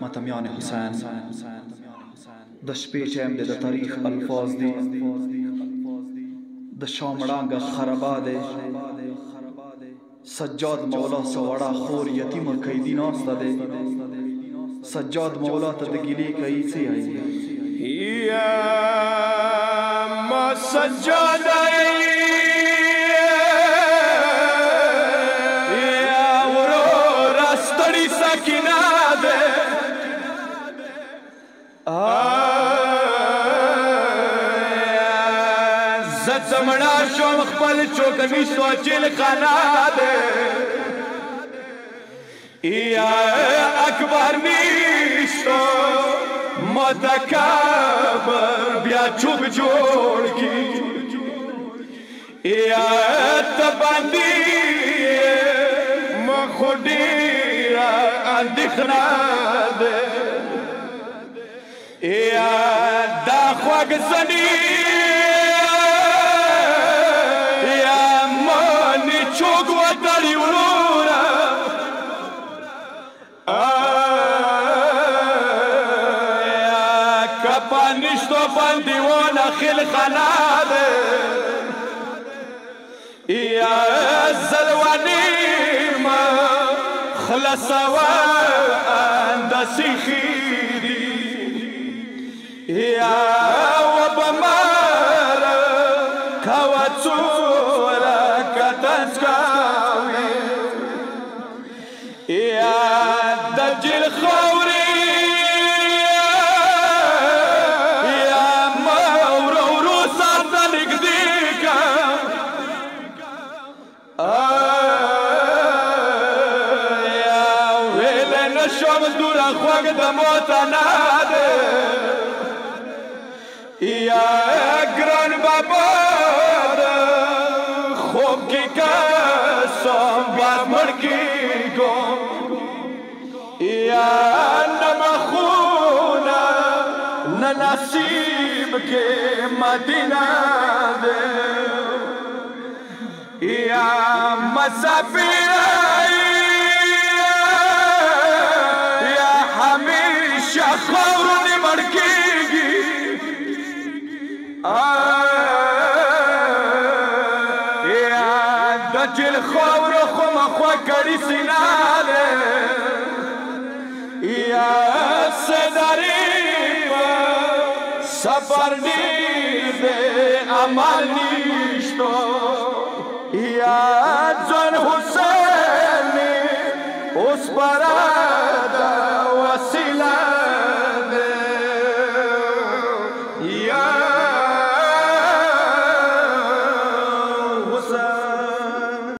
ماتمیان حسین د شپې ټیم د تاریخ الفاظ دي د شام رنګ خرابا دي سجاد مولا سوړا خور یتیم قیدی ناست ده سجاد مولا ته د ګیلې کوي څه یا ما سجاد ای زمړا شوم خپل چوکني سوچل خانا ده یا اکبر نیستو متکبر بیا چوب جوړ کی یا تبندی مخ ډیر اندخنا ده یا دا خوږ سړي یا مانی چوک وتړي وروره یا کپانشتو باندې ونه خل خلاد یا زلوانی ما خلصوا اندسی خیری شوم دورا خوګ د موت نه ده یا گران بابا خوب کی قسم باد مرگی گم یا نمخونه ننصیب که مدینه ده یا مسافره ټول رو خو مخوا کړی سیناله یا صدری و سفر دې عمل نشتو یا جن حسین اس پرادا دا